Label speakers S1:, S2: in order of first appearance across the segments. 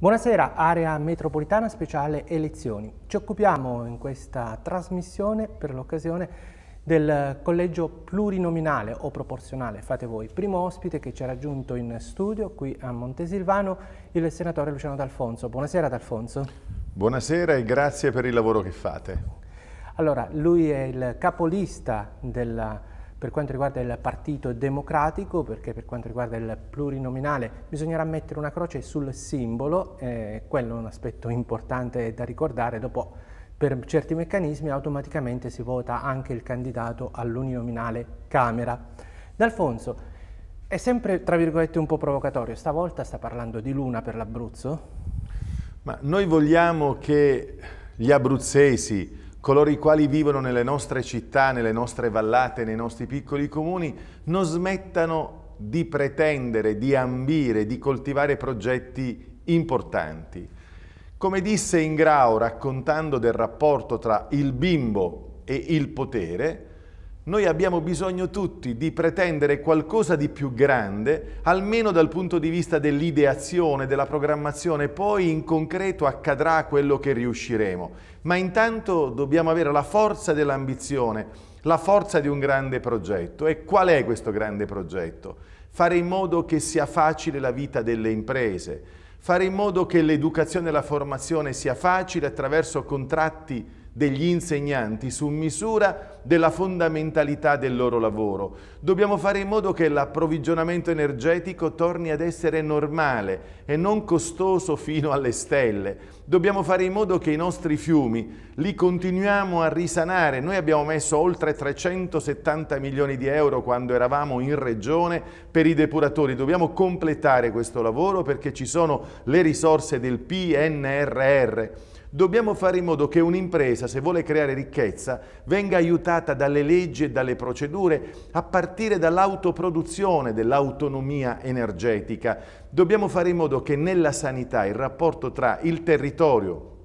S1: Buonasera, area metropolitana speciale elezioni. Ci occupiamo in questa trasmissione per l'occasione del collegio plurinominale o proporzionale, fate voi. Primo ospite che ci ha raggiunto in studio qui a Montesilvano, il senatore Luciano D'Alfonso. Buonasera D'Alfonso.
S2: Buonasera e grazie per il lavoro che fate.
S1: Allora, lui è il capolista della per quanto riguarda il Partito Democratico, perché per quanto riguarda il plurinominale bisognerà mettere una croce sul simbolo, eh, quello è un aspetto importante da ricordare, dopo per certi meccanismi automaticamente si vota anche il candidato all'uninominale Camera. D'Alfonso, è sempre tra virgolette un po' provocatorio, stavolta sta parlando di Luna per l'Abruzzo?
S2: Ma noi vogliamo che gli abruzzesi coloro i quali vivono nelle nostre città, nelle nostre vallate, nei nostri piccoli comuni, non smettano di pretendere, di ambire, di coltivare progetti importanti. Come disse Ingrao raccontando del rapporto tra il bimbo e il potere, noi abbiamo bisogno tutti di pretendere qualcosa di più grande, almeno dal punto di vista dell'ideazione, della programmazione, poi in concreto accadrà quello che riusciremo. Ma intanto dobbiamo avere la forza dell'ambizione, la forza di un grande progetto. E qual è questo grande progetto? Fare in modo che sia facile la vita delle imprese, fare in modo che l'educazione e la formazione sia facile attraverso contratti degli insegnanti su misura della fondamentalità del loro lavoro. Dobbiamo fare in modo che l'approvvigionamento energetico torni ad essere normale e non costoso fino alle stelle. Dobbiamo fare in modo che i nostri fiumi li continuiamo a risanare. Noi abbiamo messo oltre 370 milioni di euro quando eravamo in regione per i depuratori. Dobbiamo completare questo lavoro perché ci sono le risorse del PNRR Dobbiamo fare in modo che un'impresa, se vuole creare ricchezza, venga aiutata dalle leggi e dalle procedure, a partire dall'autoproduzione, dell'autonomia energetica. Dobbiamo fare in modo che nella sanità il rapporto tra il territorio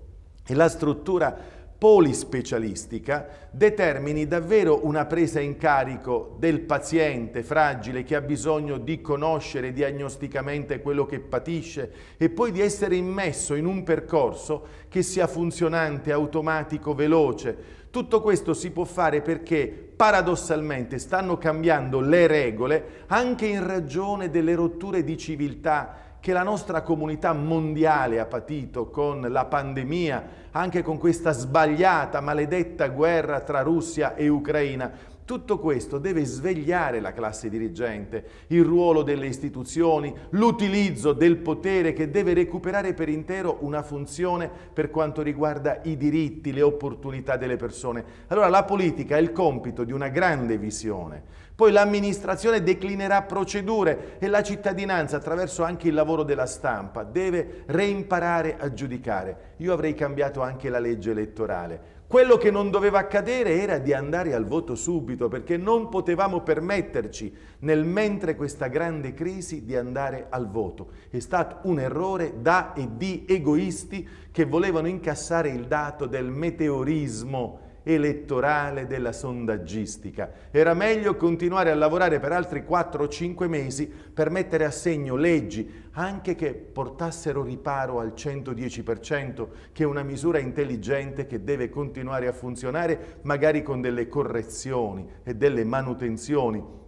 S2: e la struttura polispecialistica determini davvero una presa in carico del paziente fragile che ha bisogno di conoscere diagnosticamente quello che patisce e poi di essere immesso in un percorso che sia funzionante, automatico, veloce. Tutto questo si può fare perché paradossalmente stanno cambiando le regole anche in ragione delle rotture di civiltà che la nostra comunità mondiale ha patito con la pandemia, anche con questa sbagliata, maledetta guerra tra Russia e Ucraina. Tutto questo deve svegliare la classe dirigente, il ruolo delle istituzioni, l'utilizzo del potere che deve recuperare per intero una funzione per quanto riguarda i diritti, le opportunità delle persone. Allora la politica ha il compito di una grande visione, poi l'amministrazione declinerà procedure e la cittadinanza, attraverso anche il lavoro della stampa, deve reimparare a giudicare. Io avrei cambiato anche la legge elettorale. Quello che non doveva accadere era di andare al voto subito, perché non potevamo permetterci, nel mentre questa grande crisi, di andare al voto. È stato un errore da e di egoisti che volevano incassare il dato del meteorismo elettorale della sondaggistica. Era meglio continuare a lavorare per altri 4 o 5 mesi per mettere a segno leggi anche che portassero riparo al 110%, che è una misura intelligente che deve continuare a funzionare magari con delle correzioni e delle manutenzioni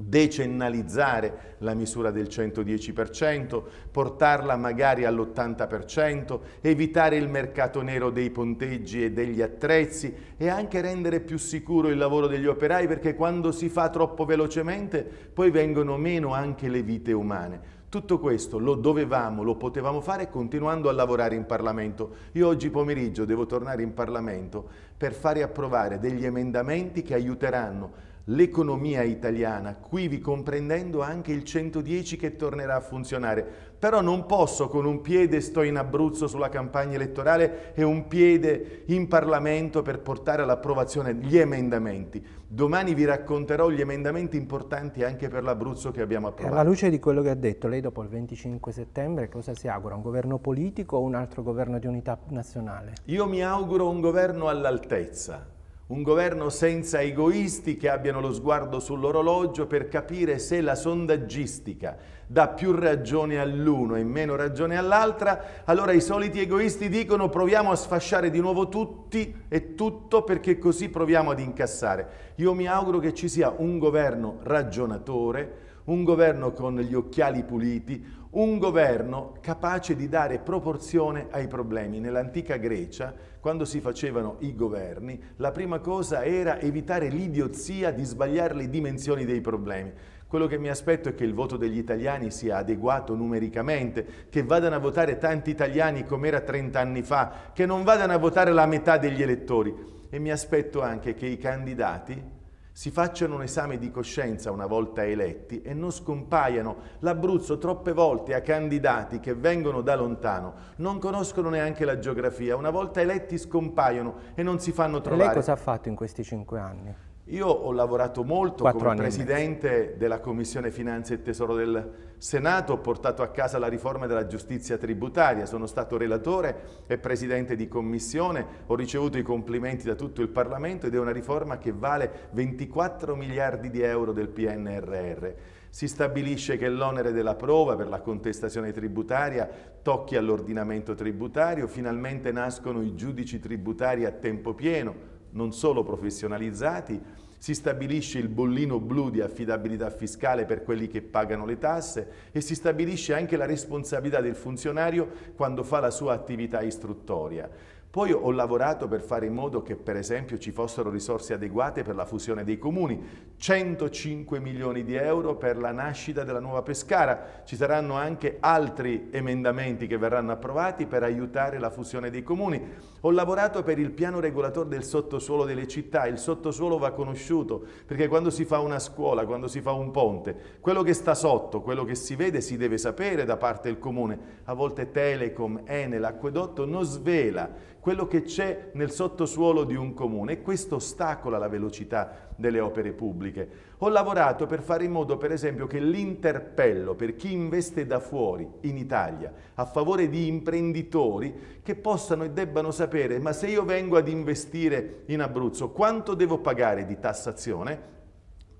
S2: decennalizzare la misura del 110%, portarla magari all'80%, evitare il mercato nero dei ponteggi e degli attrezzi e anche rendere più sicuro il lavoro degli operai perché quando si fa troppo velocemente poi vengono meno anche le vite umane. Tutto questo lo dovevamo, lo potevamo fare continuando a lavorare in Parlamento. Io oggi pomeriggio devo tornare in Parlamento per fare approvare degli emendamenti che aiuteranno l'economia italiana, qui vi comprendendo anche il 110 che tornerà a funzionare. Però non posso con un piede sto in Abruzzo sulla campagna elettorale e un piede in Parlamento per portare all'approvazione gli emendamenti. Domani vi racconterò gli emendamenti importanti anche per l'Abruzzo che abbiamo approvato.
S1: Alla luce di quello che ha detto, lei dopo il 25 settembre cosa si augura? Un governo politico o un altro governo di unità nazionale?
S2: Io mi auguro un governo all'altezza un governo senza egoisti che abbiano lo sguardo sull'orologio per capire se la sondaggistica dà più ragione all'uno e meno ragione all'altra, allora i soliti egoisti dicono proviamo a sfasciare di nuovo tutti e tutto perché così proviamo ad incassare. Io mi auguro che ci sia un governo ragionatore, un governo con gli occhiali puliti, un governo capace di dare proporzione ai problemi. Nell'antica Grecia, quando si facevano i governi, la prima cosa era evitare l'idiozia di sbagliare le dimensioni dei problemi. Quello che mi aspetto è che il voto degli italiani sia adeguato numericamente, che vadano a votare tanti italiani come era 30 anni fa, che non vadano a votare la metà degli elettori. E mi aspetto anche che i candidati si facciano un esame di coscienza una volta eletti e non scompaiano. L'Abruzzo troppe volte ha candidati che vengono da lontano, non conoscono neanche la geografia, una volta eletti scompaiono e non si fanno trovare.
S1: E lei cosa ha fatto in questi cinque anni?
S2: Io ho lavorato molto Quattro come Presidente della Commissione Finanze e Tesoro del Senato, ho portato a casa la riforma della giustizia tributaria, sono stato relatore e Presidente di Commissione, ho ricevuto i complimenti da tutto il Parlamento ed è una riforma che vale 24 miliardi di euro del PNRR. Si stabilisce che l'onere della prova per la contestazione tributaria tocchi all'ordinamento tributario, finalmente nascono i giudici tributari a tempo pieno, non solo professionalizzati, si stabilisce il bollino blu di affidabilità fiscale per quelli che pagano le tasse e si stabilisce anche la responsabilità del funzionario quando fa la sua attività istruttoria. Poi ho lavorato per fare in modo che per esempio ci fossero risorse adeguate per la fusione dei comuni, 105 milioni di euro per la nascita della nuova Pescara, ci saranno anche altri emendamenti che verranno approvati per aiutare la fusione dei comuni. Ho lavorato per il piano regolatore del sottosuolo delle città, il sottosuolo va conosciuto perché quando si fa una scuola, quando si fa un ponte, quello che sta sotto, quello che si vede si deve sapere da parte del comune, a volte Telecom, Enel, Acquedotto non svela quello che c'è nel sottosuolo di un comune e questo ostacola la velocità delle opere pubbliche. Ho lavorato per fare in modo, per esempio, che l'interpello per chi investe da fuori in Italia a favore di imprenditori che possano e debbano sapere ma se io vengo ad investire in Abruzzo quanto devo pagare di tassazione?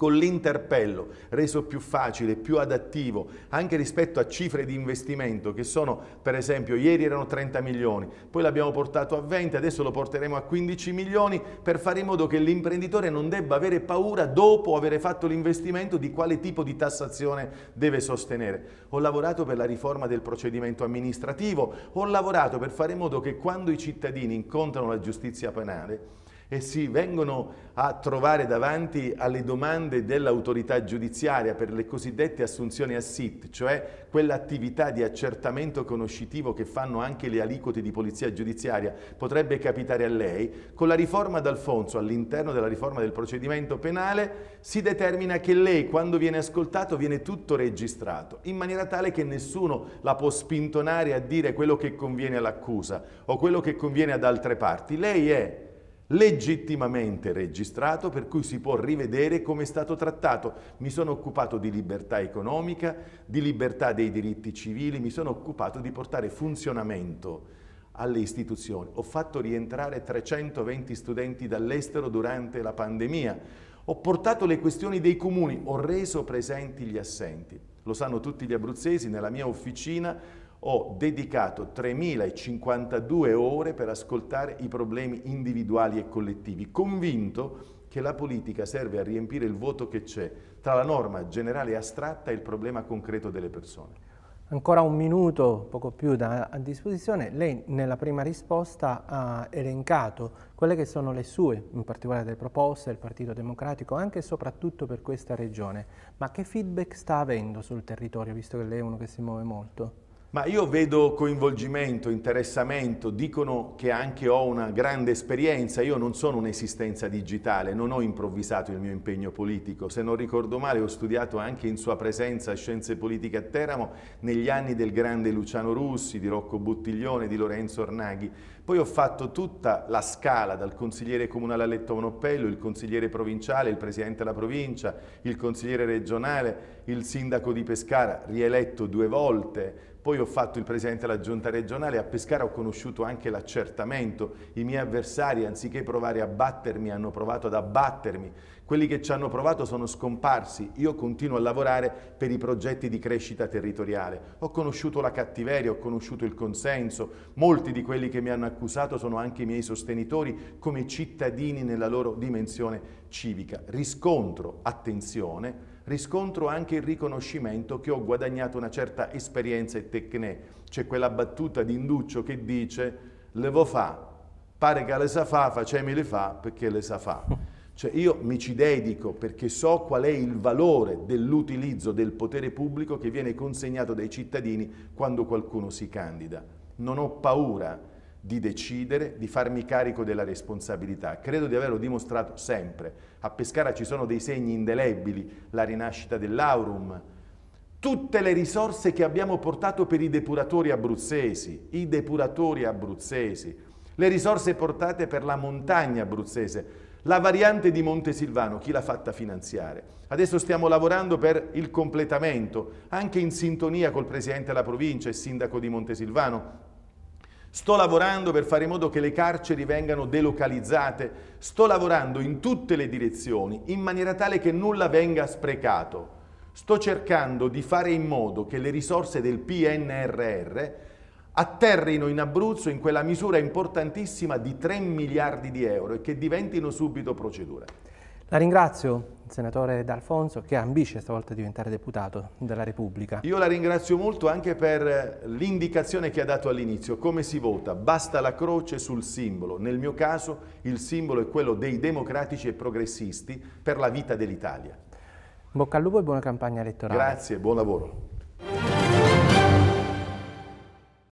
S2: Con l'interpello reso più facile, più adattivo anche rispetto a cifre di investimento che sono per esempio ieri erano 30 milioni, poi l'abbiamo portato a 20, adesso lo porteremo a 15 milioni per fare in modo che l'imprenditore non debba avere paura dopo aver fatto l'investimento di quale tipo di tassazione deve sostenere. Ho lavorato per la riforma del procedimento amministrativo, ho lavorato per fare in modo che quando i cittadini incontrano la giustizia penale e si vengono a trovare davanti alle domande dell'autorità giudiziaria per le cosiddette assunzioni a SIT, cioè quell'attività di accertamento conoscitivo che fanno anche le aliquote di polizia giudiziaria, potrebbe capitare a lei, con la riforma d'Alfonso all'interno della riforma del procedimento penale si determina che lei quando viene ascoltato viene tutto registrato, in maniera tale che nessuno la può spintonare a dire quello che conviene all'accusa o quello che conviene ad altre parti. Lei è legittimamente registrato per cui si può rivedere come è stato trattato. Mi sono occupato di libertà economica, di libertà dei diritti civili, mi sono occupato di portare funzionamento alle istituzioni. Ho fatto rientrare 320 studenti dall'estero durante la pandemia. Ho portato le questioni dei comuni, ho reso presenti gli assenti. Lo sanno tutti gli abruzzesi, nella mia officina ho dedicato 3.052 ore per ascoltare i problemi individuali e collettivi, convinto che la politica serve a riempire il vuoto che c'è tra la norma generale e astratta e il problema concreto delle persone.
S1: Ancora un minuto, poco più da, a disposizione. Lei nella prima risposta ha elencato quelle che sono le sue, in particolare delle proposte del Partito Democratico, anche e soprattutto per questa regione. Ma che feedback sta avendo sul territorio, visto che lei è uno che si muove molto?
S2: Ma io vedo coinvolgimento, interessamento, dicono che anche ho una grande esperienza, io non sono un'esistenza digitale, non ho improvvisato il mio impegno politico, se non ricordo male ho studiato anche in sua presenza scienze politiche a Teramo negli anni del grande Luciano Russi, di Rocco Buttiglione, di Lorenzo Ornaghi, Poi ho fatto tutta la scala dal consigliere comunale a Letto Monoppello, il consigliere provinciale, il presidente della provincia, il consigliere regionale, il sindaco di Pescara, rieletto due volte, poi ho fatto il presidente della giunta regionale, a Pescara ho conosciuto anche l'accertamento, i miei avversari anziché provare a battermi hanno provato ad abbattermi, quelli che ci hanno provato sono scomparsi, io continuo a lavorare per i progetti di crescita territoriale, ho conosciuto la cattiveria, ho conosciuto il consenso, molti di quelli che mi hanno accusato sono anche i miei sostenitori come cittadini nella loro dimensione civica, riscontro, attenzione, riscontro anche il riconoscimento che ho guadagnato una certa esperienza e tecne. C'è quella battuta di Induccio che dice «Levo fa, pare che le sa fa, facemi le fa perché le sa fa». Cioè io mi ci dedico perché so qual è il valore dell'utilizzo del potere pubblico che viene consegnato dai cittadini quando qualcuno si candida. Non ho paura di decidere, di farmi carico della responsabilità. Credo di averlo dimostrato sempre. A Pescara ci sono dei segni indelebili, la rinascita dell'Aurum, tutte le risorse che abbiamo portato per i depuratori abruzzesi, i depuratori abruzzesi, le risorse portate per la montagna abruzzese, la variante di Montesilvano, chi l'ha fatta finanziare? Adesso stiamo lavorando per il completamento, anche in sintonia col Presidente della provincia e Sindaco di Montesilvano, Sto lavorando per fare in modo che le carceri vengano delocalizzate, sto lavorando in tutte le direzioni in maniera tale che nulla venga sprecato. Sto cercando di fare in modo che le risorse del PNRR atterrino in Abruzzo in quella misura importantissima di 3 miliardi di euro e che diventino subito procedura.
S1: La ringrazio, senatore D'Alfonso, che ambisce stavolta a diventare deputato della Repubblica.
S2: Io la ringrazio molto anche per l'indicazione che ha dato all'inizio. Come si vota? Basta la croce sul simbolo. Nel mio caso il simbolo è quello dei democratici e progressisti per la vita dell'Italia.
S1: Bocca al lupo e buona campagna elettorale.
S2: Grazie, buon lavoro.